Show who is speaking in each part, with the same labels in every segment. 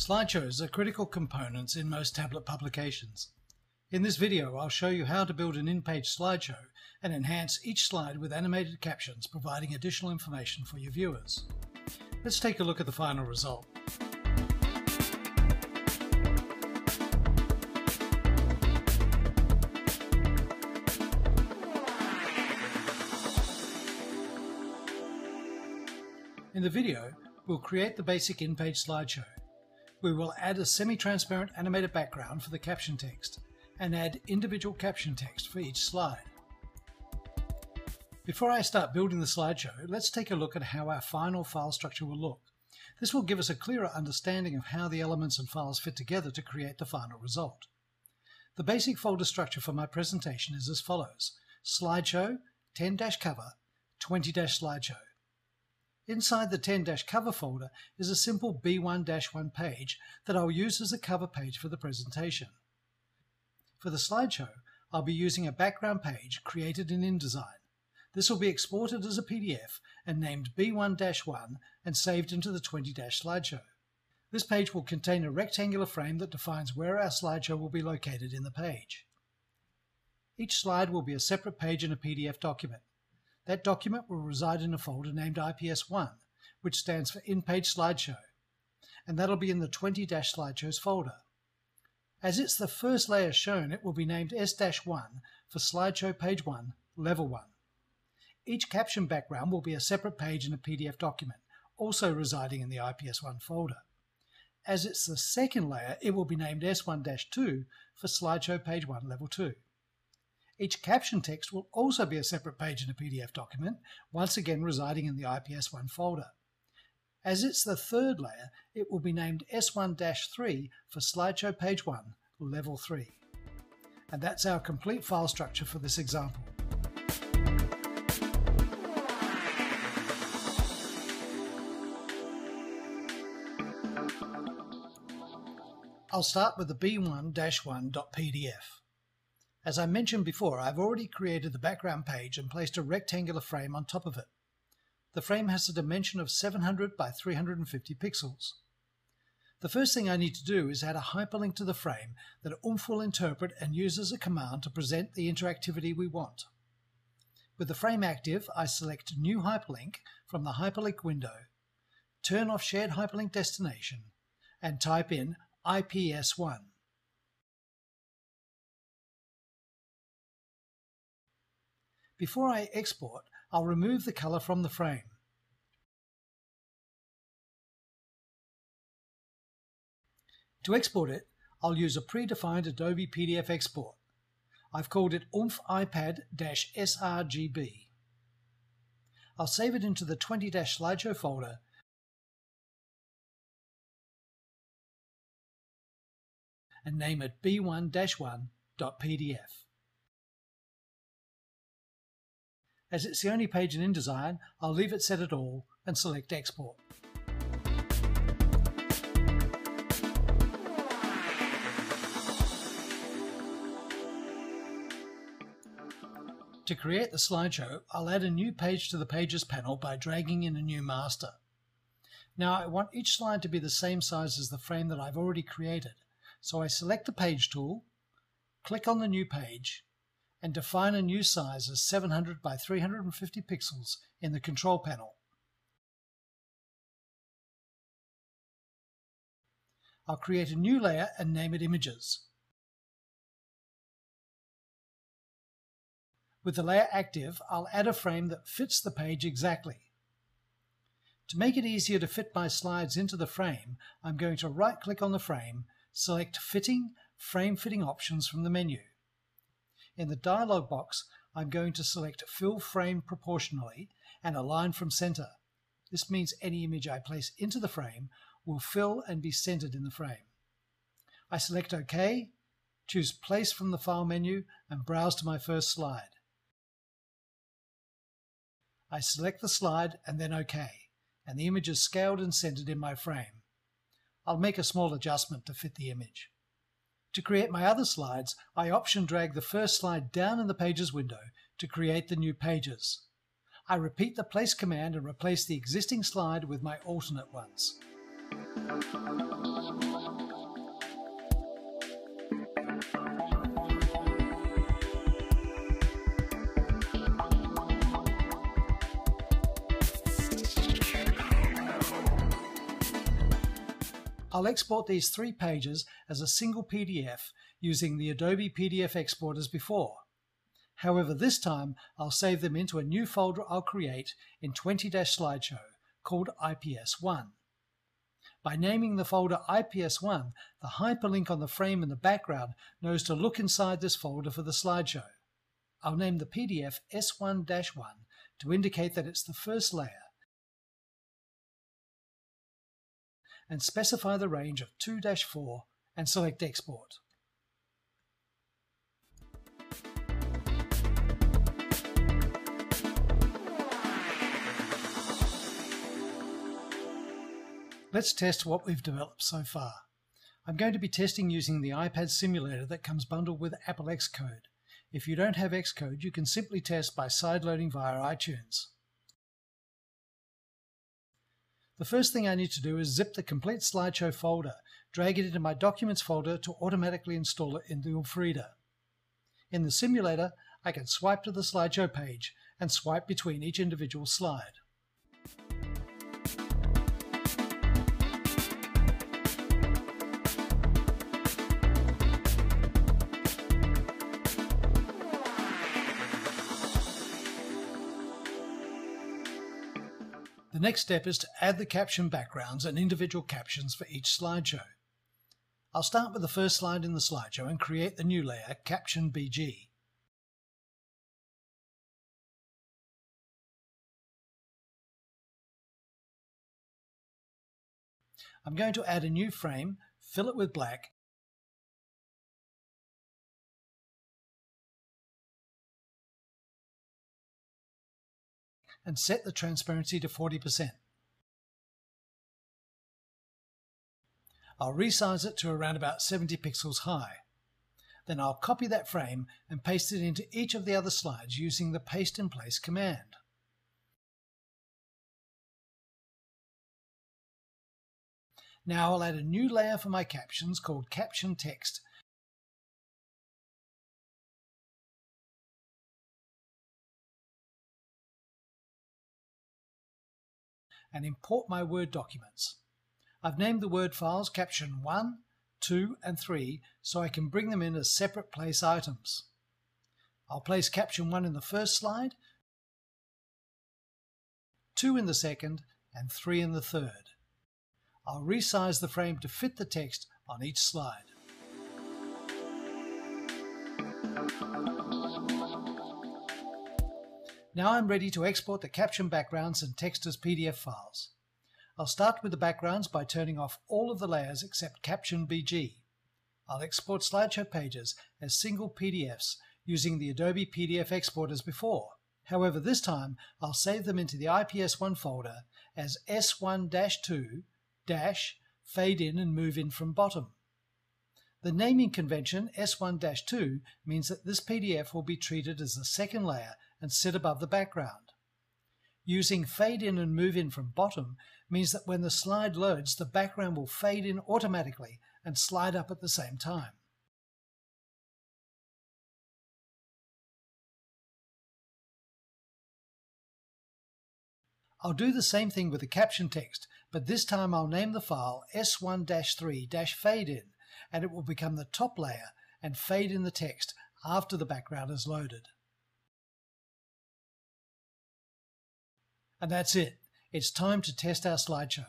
Speaker 1: Slideshows are critical components in most tablet publications. In this video, I'll show you how to build an in-page slideshow and enhance each slide with animated captions providing additional information for your viewers. Let's take a look at the final result. In the video, we'll create the basic in-page slideshow. We will add a semi-transparent animated background for the caption text and add individual caption text for each slide. Before I start building the slideshow, let's take a look at how our final file structure will look. This will give us a clearer understanding of how the elements and files fit together to create the final result. The basic folder structure for my presentation is as follows. Slideshow, 10-cover, 20-slideshow. Inside the 10-cover folder is a simple B1-1 page that I'll use as a cover page for the presentation. For the slideshow, I'll be using a background page created in InDesign. This will be exported as a PDF and named B1-1 and saved into the 20-slideshow. This page will contain a rectangular frame that defines where our slideshow will be located in the page. Each slide will be a separate page in a PDF document. That document will reside in a folder named IPS1, which stands for In-Page Slideshow, and that'll be in the 20-slideshows folder. As it's the first layer shown, it will be named S-1 for Slideshow Page 1, Level 1. Each caption background will be a separate page in a PDF document, also residing in the IPS1 folder. As it's the second layer, it will be named S1-2 for Slideshow Page 1, Level 2. Each caption text will also be a separate page in a PDF document, once again residing in the IPS1 folder. As it's the third layer, it will be named S1-3 for Slideshow Page 1, Level 3. And that's our complete file structure for this example. I'll start with the b1-1.pdf. As I mentioned before, I've already created the background page and placed a rectangular frame on top of it. The frame has a dimension of 700 by 350 pixels. The first thing I need to do is add a hyperlink to the frame that OOMPH will interpret and use as a command to present the interactivity we want. With the frame active, I select New Hyperlink from the Hyperlink window, turn off Shared Hyperlink Destination, and type in IPS1. Before I export, I'll remove the color from the frame. To export it, I'll use a predefined Adobe PDF export. I've called it OOMPH iPad-sRGB. I'll save it into the 20-slideshow folder and name it b1-1.pdf. As it's the only page in InDesign, I'll leave it set at all and select Export. To create the slideshow, I'll add a new page to the Pages panel by dragging in a new master. Now I want each slide to be the same size as the frame that I've already created, so I select the Page tool, click on the new page, and define a new size as 700 by 350 pixels in the control panel. I'll create a new layer and name it Images. With the layer active, I'll add a frame that fits the page exactly. To make it easier to fit my slides into the frame, I'm going to right-click on the frame, select Fitting, Frame Fitting Options from the menu. In the dialog box, I'm going to select Fill Frame Proportionally and Align from Center. This means any image I place into the frame will fill and be centered in the frame. I select OK, choose Place from the File menu, and browse to my first slide. I select the slide and then OK, and the image is scaled and centered in my frame. I'll make a small adjustment to fit the image. To create my other slides, I option drag the first slide down in the Pages window to create the new pages. I repeat the place command and replace the existing slide with my alternate ones. I'll export these three pages as a single PDF using the Adobe PDF export as before. However, this time I'll save them into a new folder I'll create in 20-slideshow called IPS1. By naming the folder IPS1, the hyperlink on the frame in the background knows to look inside this folder for the slideshow. I'll name the PDF S1-1 to indicate that it's the first layer and specify the range of 2-4 and select Export. Let's test what we've developed so far. I'm going to be testing using the iPad simulator that comes bundled with Apple Xcode. If you don't have Xcode, you can simply test by sideloading via iTunes. The first thing I need to do is zip the complete slideshow folder, drag it into my Documents folder to automatically install it into Elfrida. In the simulator, I can swipe to the slideshow page and swipe between each individual slide. The next step is to add the caption backgrounds and individual captions for each slideshow. I'll start with the first slide in the slideshow and create the new layer, Caption BG. I'm going to add a new frame, fill it with black, and set the transparency to 40%. I'll resize it to around about 70 pixels high. Then I'll copy that frame and paste it into each of the other slides using the paste in place command. Now I'll add a new layer for my captions called Caption Text and import my Word documents. I've named the Word files Caption 1, 2 and 3 so I can bring them in as separate place items. I'll place Caption 1 in the first slide, 2 in the second and 3 in the third. I'll resize the frame to fit the text on each slide. Now I'm ready to export the caption backgrounds and text as PDF files. I'll start with the backgrounds by turning off all of the layers except Caption BG. I'll export slideshow pages as single PDFs using the Adobe PDF export as before. However, this time I'll save them into the IPS1 folder as S1-2 fade in and move in from bottom. The naming convention S1-2 means that this PDF will be treated as the second layer and sit above the background. Using fade in and move in from bottom means that when the slide loads, the background will fade in automatically and slide up at the same time. I'll do the same thing with the caption text, but this time I'll name the file s1-3-fade in, and it will become the top layer and fade in the text after the background is loaded. And that's it. It's time to test our slideshow.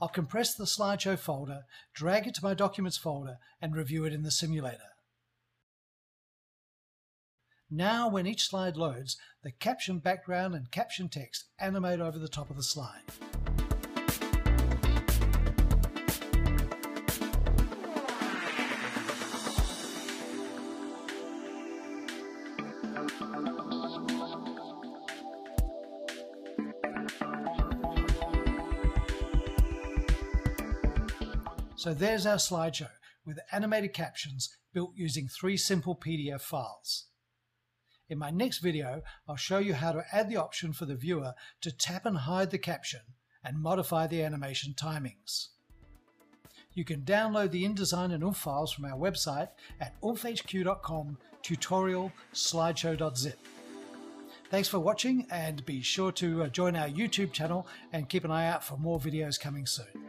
Speaker 1: I'll compress the slideshow folder, drag it to my documents folder, and review it in the simulator. Now, when each slide loads, the caption background and caption text animate over the top of the slide. So there's our slideshow with animated captions built using three simple PDF files. In my next video, I'll show you how to add the option for the viewer to tap and hide the caption and modify the animation timings. You can download the InDesign and OOMPH files from our website at oomphhq.com tutorial slideshow.zip. Thanks for watching and be sure to uh, join our YouTube channel and keep an eye out for more videos coming soon.